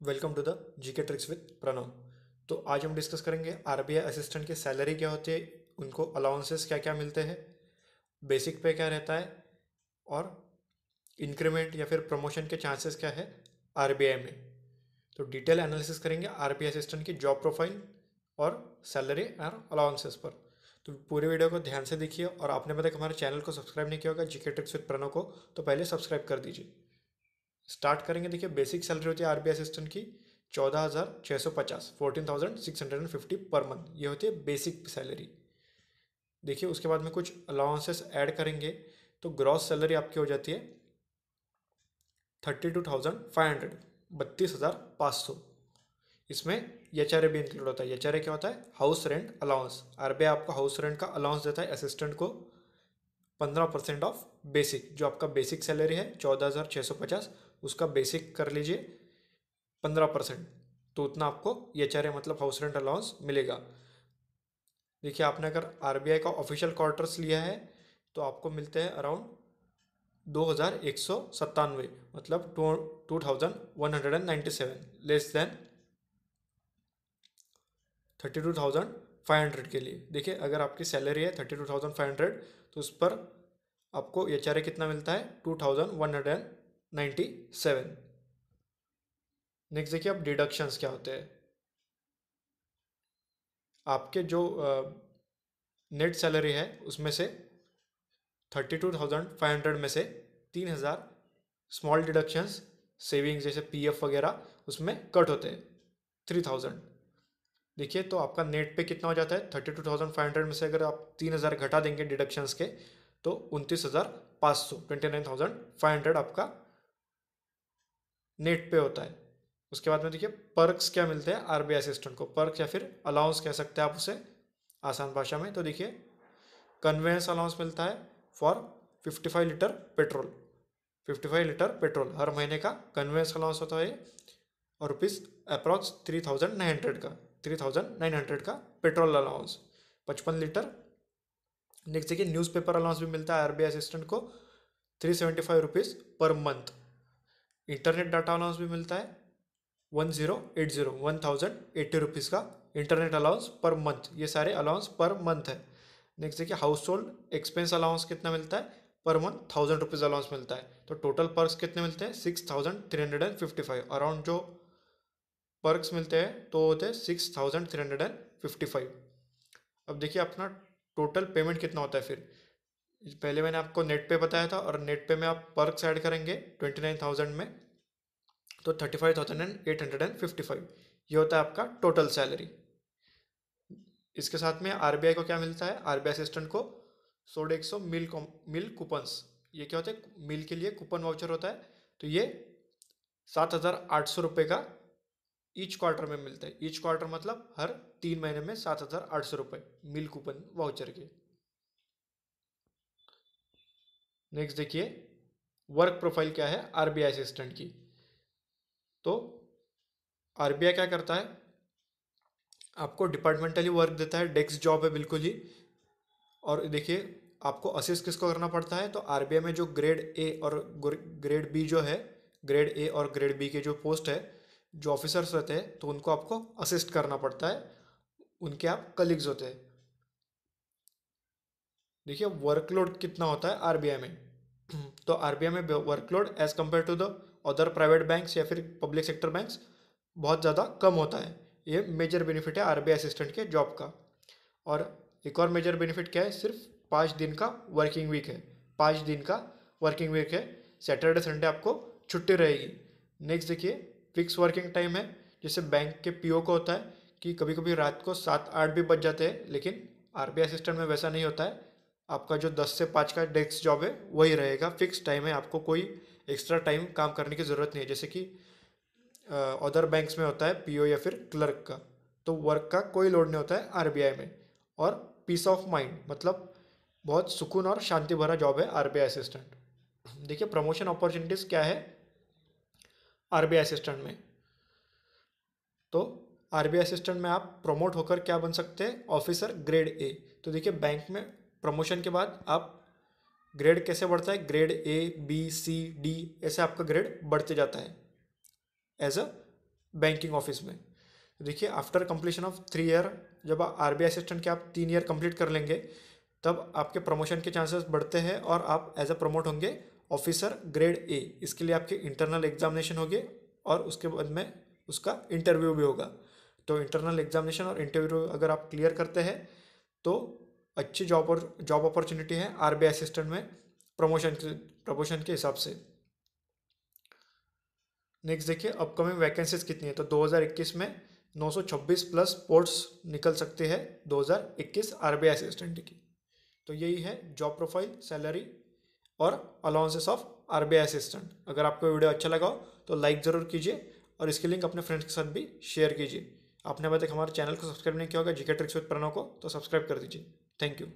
Welcome to the GK tricks with Pranav. तो आज हम डिस्कस करेंगे आरबीआई असिस्टेंट की सैलरी क्या होती है, उनको अलाउंसेस क्या क्या मिलते हैं, बेसिक पे क्या रहता है, और इंक्रीमेंट या फिर प्रमोशन के चांसेस क्या है आरबीआई में। तो डिटेल एनालिसिस करेंगे आरबीआई असिस्टेंट की जॉब प्रोफ़ाइल और सैलरी और अलाउंसेस पर। तो पूरे वीडियो को ध्यान से देखिए और आपने अभी तक हमारे चैनल को सब्सक्राइब नहीं किया होगा, जीके ट्रिक्स विद प्रणव को तो पहले सब्सक्राइब कर दीजिए। स्टार्ट करेंगे। देखिए बेसिक सैलरी होती है आरबीआई असिस्टेंट की चौदह हज़ार छः सौ पचास fourteen thousand six hundred and fifty per month ये होती है बेसिक सैलरी देखिए, उसके बाद में कुछ अलाउंसेस ऐड करेंगे तो ग्रॉस सैलरी आपकी हो जाती है thirty two thousand five hundred बत्तीस हज़ार पाँच सौ। इसमें एच आर भी इंक्लूड होता है। एच आर क्या होता है? House rent allowance R B आपको हाउस रेंट का अलाउंस देता है असिस्टेंट को पंद्रह परसेंट ऑफ़ बेसिक जो आपका बेसिक सैलरी है, चौदह हज़ार छः सौ पचास उसका बेसिक कर लीजिए पंद्रह परसेंट। तो उतना आपको एच आर ए मतलब हाउस रेंट अलाउंस मिलेगा। देखिए, आपने अगर आर बी आई का ऑफिशियल क्वार्टर्स लिया है तो आपको मिलते हैं अराउंड दो हज़ार एक सौ सत्तानवे मतलब two two thousand one hundred and ninety seven less than thirty two thousand five hundred के लिए। देखिए, अगर आपकी सैलरी है thirty two thousand five hundred तो उस पर आपको एच आर ए कितना मिलता है? Two thousand one hundred ninety seven. Next देखिए अब डिडक्शंस क्या होते हैं। आपके जो नेट uh, सैलरी है उसमें से thirty two thousand five hundred में से तीन हज़ार स्मॉल डिडक्शंस सेविंग्स जैसे पीएफ वगैरह उसमें कट होते हैं थ्री थाउज़ेंड देखिए तो आपका नेट पे कितना हो जाता है? Thirty two thousand five hundred में से अगर आप तीन हज़ार घटा देंगे डिडक्शंस के तो उनतीस हज़ार पाँच सौ twenty nine thousand five hundred आपका नेट पे होता है। उसके बाद में देखिए पर्क्स क्या मिलते हैं? आर बी असिस्टेंट को। पर्क्स या फिर अलाउंस कह सकते हैं आप उसे आसान भाषा में। तो देखिए कन्वेंस अलाउंस मिलता है for fifty five litre petrol fifty five litre petrol हर महीने का कन्वेंस अलाउंस होता है और rupees approx three thousand nine hundred का थ्री थाउज़ेंड नाइन हंड्रेड का पेट्रोल अलाउंस पचपन लीटर नेक्स्ट देखिए न्यूज़पेपर अलाउंस भी मिलता है आरबीआई असिस्टेंट को। Three seventy five rupees per month internet data allowance भी मिलता है। One zero eight zero one thousand eighty rupees का इंटरनेट अलाउंस पर मंथ ये सारे अलाउंस पर मंथ है। नेक्स्ट देखिए हाउस होल्ड एक्सपेंस अलाउंस कितना मिलता है? Per month thousand rupees allowance मिलता है। तो टोटल पर्क्स कितने मिलते हैं? Six thousand three hundred and fifty five around जो पर्क्स मिलते हैं तो होते हैं six thousand three hundred and fifty five अब देखिए, अपना टोटल पेमेंट कितना होता है फिर? पहले मैंने आपको नेट पे बताया था और नेट पे में आप पर्क्स ऐड करेंगे ट्वेंटी नाइन थाउज़ेंड में तो thirty five thousand and eight hundred and fifty five ये होता है आपका टोटल सैलरी इसके साथ में आरबीआई को क्या मिलता है? आरबीआई असिस्टेंट को सोड एक सौ मिल मिल कूपन्स ये क्या होता है? मिल के लिए कूपन वाउचर होता है तो ये सात हज़ार आठ सौ रुपये का ईच क्वार्टर में मिलता है। ईच क्वार्टर मतलब हर तीन महीने में सात हज़ार आठ सौ रुपये मिल कूपन वाउचर के। नेक्स्ट देखिए वर्क प्रोफ़ाइल क्या है? आरबीआई असिस्टेंट की। तो आरबीआई क्या करता है? आपको डिपार्टमेंटली वर्क देता है डेस्क जॉब है बिल्कुल ही। और देखिए, आपको असिस्ट किसको करना पड़ता है? तो आरबीआई में जो ग्रेड ए और ग्रेड बी जो है ग्रेड ए और ग्रेड बी के जो पोस्ट है, जो ऑफिसर्स रहते हैं तो उनको आपको असिस्ट करना पड़ता है। उनके आप कलीग्स होते हैं। देखिए वर्कलोड कितना होता है आरबीआई में। तो आरबीआई में workload as compared to the other private banks या फिर पब्लिक सेक्टर बैंक्स बहुत ज़्यादा कम होता है। ये मेजर बेनिफिट है आरबीआई असिस्टेंट के जॉब का। और एक और मेजर बेनिफिट क्या है? सिर्फ़ पाँच दिन का वर्किंग वीक है। पाँच दिन का वर्किंग वीक है। सैटरडे संडे आपको छुट्टी रहेगी। नेक्स्ट देखिए फिक्स वर्किंग टाइम है जैसे बैंक के पीओ को होता है कि कभी कभी रात को सात आठ भी बज जाते हैं, लेकिन आरबीआई सिस्टम में वैसा नहीं होता है। आपका जो दस से पाँच का डेस्क जॉब है, वही रहेगा। फिक्स टाइम है, आपको कोई एक्स्ट्रा टाइम काम करने की ज़रूरत नहीं है। जैसे कि अदर बैंक्स में होता है पीओ या फिर क्लर्क का। तो वर्क का कोई लोड नहीं होता है आरबीआई में। और पीस ऑफ़ माइंड मतलब बहुत सुकून और शांति भरा जॉब है आरबीआई असिस्टेंट देखिए प्रमोशन अपॉर्चुनिटीज़ क्या है आरबीआई असिस्टेंट में? तो आरबीआई असिस्टेंट में आप प्रमोट होकर क्या बन सकते हैं? ऑफिसर ग्रेड ए तो देखिए बैंक में प्रमोशन के बाद आप ग्रेड कैसे बढ़ता है? Grade A B C D ऐसे आपका ग्रेड बढ़ते जाता है एज अ बैंकिंग ऑफ़िस में। देखिए after completion of three year जब आप आर बी असिस्टेंट के आप तीन ईयर कंप्लीट कर लेंगे, तब आपके प्रमोशन के चांसेस बढ़ते हैं और आप एज अ प्रमोट होंगे ऑफिसर ग्रेड ए इसके लिए आपके इंटरनल एग्जामिनेशन होगी और उसके बाद में उसका इंटरव्यू भी होगा। तो इंटरनल एग्जामिनेशन और इंटरव्यू अगर आप क्लियर करते हैं तो अच्छी जॉब और जॉब अपॉर्चुनिटी है आर असिस्टेंट में प्रमोशन के प्रमोशन के हिसाब से। नेक्स्ट देखिए अपकमिंग वैकेंसीज कितनी है? तो 2021 में 926 प्लस पोस्ट निकल सकते हैं 2021 आरबीआई असिस्टेंट की। तो यही है जॉब प्रोफ़ाइल सैलरी और अलाउंसेस ऑफ़ आरबीआई असिस्टेंट अगर आपको वीडियो अच्छा लगा हो तो लाइक ज़रूर कीजिए और इसकी लिंक अपने फ्रेंड्स के साथ भी शेयर कीजिए। आपने अभी तक हमारे चैनल को सब्सक्राइब नहीं किया होगा जीके ट्रिक्स विद प्रणव को तो सब्सक्राइब कर दीजिए। Thank you